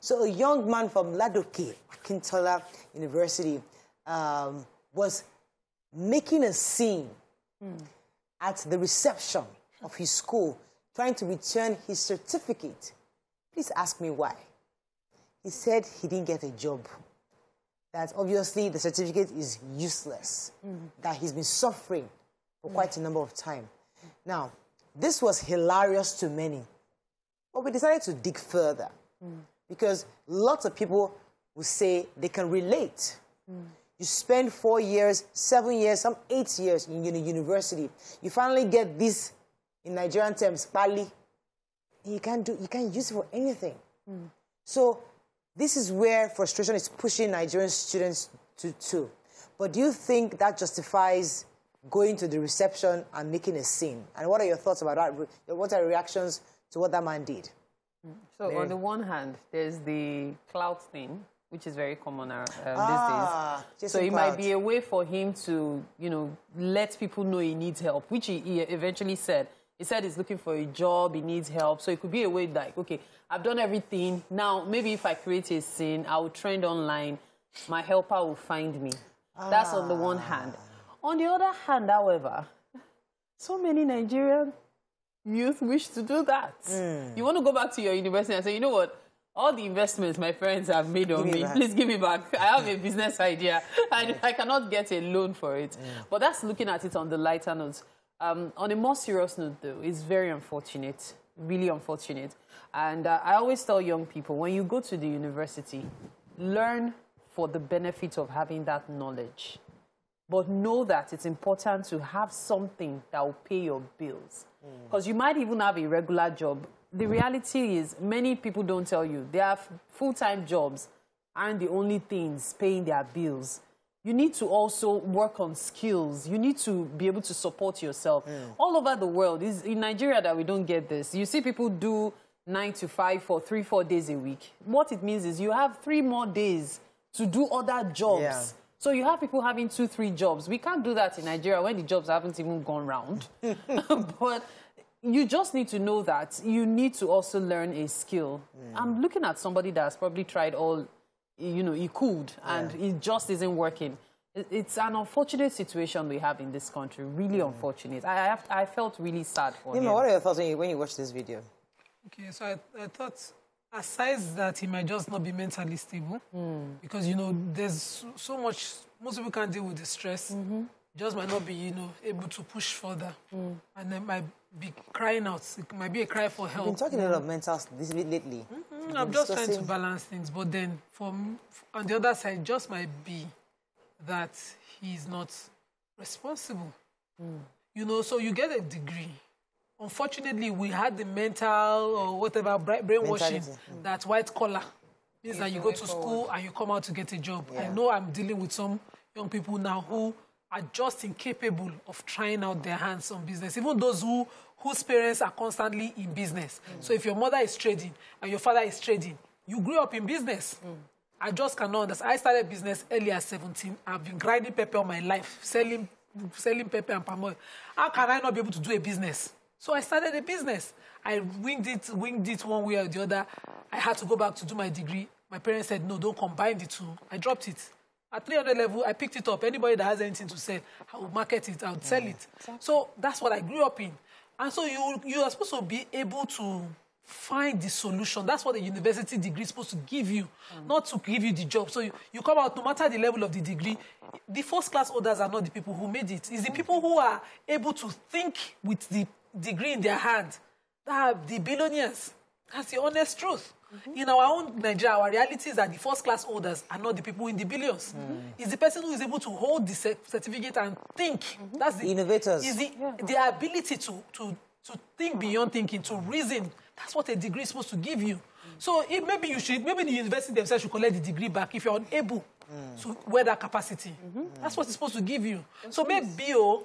So a young man from Ladoke, Akintola University, um, was making a scene mm. at the reception of his school, trying to return his certificate. Please ask me why. He said he didn't get a job. That obviously the certificate is useless. Mm. That he's been suffering for mm. quite a number of time. Now, this was hilarious to many. But we decided to dig further. Because lots of people will say they can relate. Mm. You spend four years, seven years, some eight years in university. You finally get this, in Nigerian terms, pali. You can't, do, you can't use it for anything. Mm. So this is where frustration is pushing Nigerian students to, to. But do you think that justifies going to the reception and making a scene? And what are your thoughts about that? What are your reactions to what that man did? So on the one hand, there's the clout thing, which is very common uh, ah, these days. So it clout. might be a way for him to, you know, let people know he needs help, which he, he eventually said. He said he's looking for a job, he needs help. So it could be a way like, okay, I've done everything. Now, maybe if I create a scene, I will trend online. My helper will find me. Ah. That's on the one hand. On the other hand, however, so many Nigerian youth wish to do that. Mm. You want to go back to your university and say, you know what? All the investments my friends have made on me, me please give me back. I have a business idea. I, I cannot get a loan for it. Mm. But that's looking at it on the lighter note. Um, on a more serious note, though, it's very unfortunate, really unfortunate. And uh, I always tell young people, when you go to the university, learn for the benefit of having that knowledge. But know that it's important to have something that will pay your bills. Because mm. you might even have a regular job. The reality is, many people don't tell you they have full-time jobs aren't the only things paying their bills. You need to also work on skills. You need to be able to support yourself. Mm. All over the world, it's in Nigeria that we don't get this. You see people do nine to five for three, four days a week. What it means is you have three more days to do other jobs. Yeah. So you have people having two, three jobs. We can't do that in Nigeria when the jobs haven't even gone round. but you just need to know that you need to also learn a skill. Mm. I'm looking at somebody that's probably tried all, you know, he could, and yeah. it just isn't working. It's an unfortunate situation we have in this country, really mm. unfortunate. I, have, I felt really sad for Nima, him. what are your thoughts when you, when you watch this video? Okay, so I, I thought aside that he might just not be mentally stable mm. because you know there's so much most people can't deal with the stress mm -hmm. just might not be you know able to push further mm. and they might be crying out it might be a cry for help You've been talking a lot of mental this lately -hmm. i'm just trying to balance things but then from on the other side just might be that he's not responsible mm. you know so you get a degree unfortunately, we had the mental or whatever brainwashing mm. that white collar means that you go to school and you come out to get a job. Yeah. I know I'm dealing with some young people now who are just incapable of trying out their hands on business, even those who whose parents are constantly in business. Mm. So if your mother is trading and your father is trading, you grew up in business. Mm. I just cannot understand. I started business early at 17. I've been grinding pepper all my life, selling selling pepper and palm oil. How can I not be able to do a business? So I started a business. I winged it, winged it one way or the other. I had to go back to do my degree. My parents said, no, don't combine the two. I dropped it. At 300 level, I picked it up. Anybody that has anything to sell, I will market it, I would sell it. Exactly. So that's what I grew up in. And so you, you are supposed to be able to find the solution. That's what a university degree is supposed to give you, mm. not to give you the job. So you, you come out, no matter the level of the degree, the first class holders are not the people who made it. It's the people who are able to think with the degree in their hand that are the billionaires. That's the honest truth. Mm -hmm. In our own Nigeria, our reality is that the first class holders are not the people in the billions. Mm -hmm. It's the person who is able to hold the certificate and think. Mm -hmm. That's the innovators. Is the, yeah. the ability to, to, to think beyond thinking, to reason. That's what a degree is supposed to give you. So if maybe you should, maybe the university themselves should collect the degree back if you're unable to wear that capacity. That's what it's supposed to give you. So maybe oh,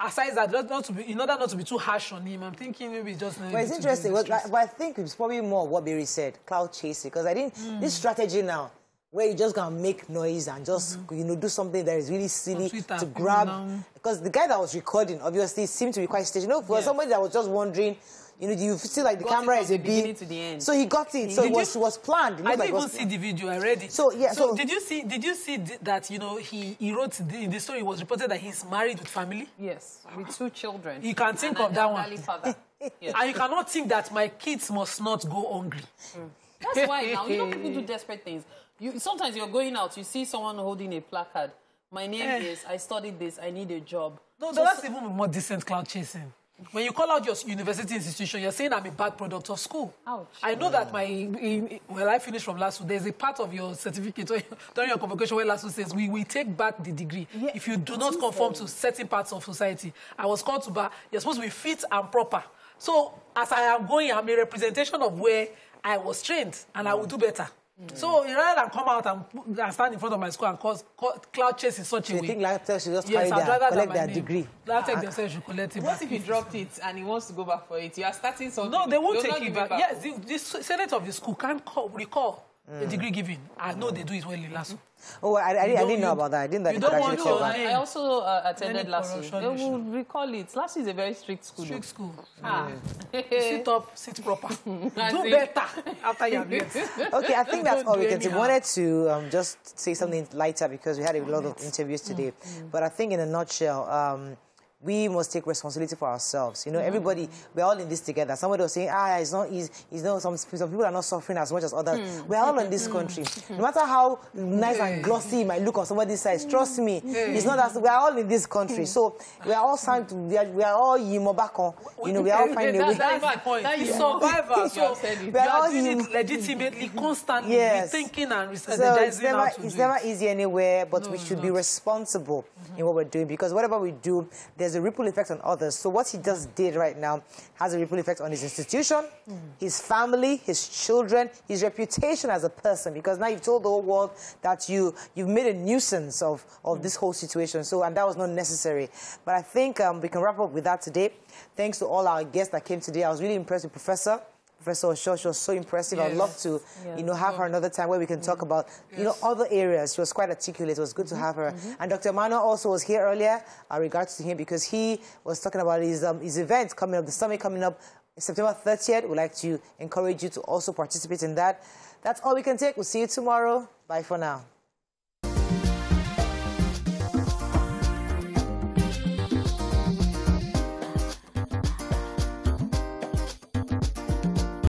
aside that, not to be, in order not to be too harsh on him, I'm thinking maybe just. Well, it's interesting, but, but I think it's probably more what Barry said, clout chasing, because I think mm. this strategy now, where you just gonna make noise and just mm -hmm. you know do something that is really silly Twitter, to grab because the guy that was recording obviously seemed to be quite staged. You know, for yeah. somebody that was just wondering, You know, you see like the camera is a big. To the end. So he got it. So did it was, you, was planned. I didn't like even see the video. I read it. So yeah. So, so, did you see? Did you see that? You know, he he wrote the, the story was reported that he's married with family. Yes, with two children. You can think of that one. yes. And you cannot think that my kids must not go hungry. Mm. That's why now you know people do desperate things. You sometimes you're going out, you see someone holding a placard. My name eh. is. I studied this. I need a job. No, so, that's even more decent clout chasing. When you call out your university institution, you're saying I'm a bad product of school. Ouch. I know that my in, well, I finished from LASU. There's a part of your certificate during your convocation where LASU says we will take back the degree yeah. if you do not conform to certain parts of society. I was called to bar. You're supposed to be fit and proper. So as I am going, I'm a representation of where I was trained, and I will do better. Mm. So rather than come out and, and, stand in front of my school and cause, cause cloud chase in such so a way. You think LAUTECH should just yes, carry their, collect their degree? LAUTECH themselves should collect it What if he dropped it and he wants to go back for it? You are starting something. No, they won't take it back. back. Yes, the, the senate of the school can't call, recall mm. the degree given. I know they do it well in LASU. Oh, I, I, I didn't know about that. I didn't that you don't want to. I, I also uh, attended LASU. They will recall it. LASU is a very strict school. Strict school. Ah. sit up, sit proper. do better after you have Okay, I think that's all we can do. We wanted to um, just say something lighter because we had a lot of interviews today. Mm. But I think in a nutshell, um, we must take responsibility for ourselves. You know, mm -hmm. everybody, we're all in this together. Somebody was saying, ah, it's not easy. It's not, some, some people are not suffering as much as others. Mm. We're all in this country. No matter how nice and glossy it might look on somebody's side, trust me, it's not that, we're all in this country. So we're all signed to, we are, we are all yimobakon. You know, we are all finding a way. That's my point. That you survivors, so we are all doing it legitimately, constantly, yes. thinking and so it's never, it's never easy anywhere, but no, we should be responsible mm -hmm. in what we're doing because whatever we do, there's there's a ripple effect on others. So what he just did right now has a ripple effect on his institution, mm. his family, his children, his reputation as a person. Because now you've told the whole world that you, you've made a nuisance of, of mm. this whole situation. So, and that was not necessary. But I think um, we can wrap up with that today. Thanks to all our guests that came today. I was really impressed with Professor. Professor Osho. She was so impressive. Yes. I'd love to, yes. you know, have her another time where we can talk mm. about, you know, other areas. She was quite articulate. It was good to have her. Mm -hmm. And Dr. Mano also was here earlier. Uh, regards to him because he was talking about his, um, his event coming up, the summit coming up September 30th. We'd like to encourage you to also participate in that. That's all we can take. We'll see you tomorrow. Bye for now.